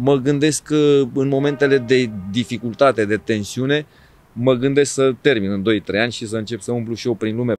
Mă gândesc că în momentele de dificultate, de tensiune, mă gândesc să termin în 2-3 ani și să încep să umblu și eu prin lume.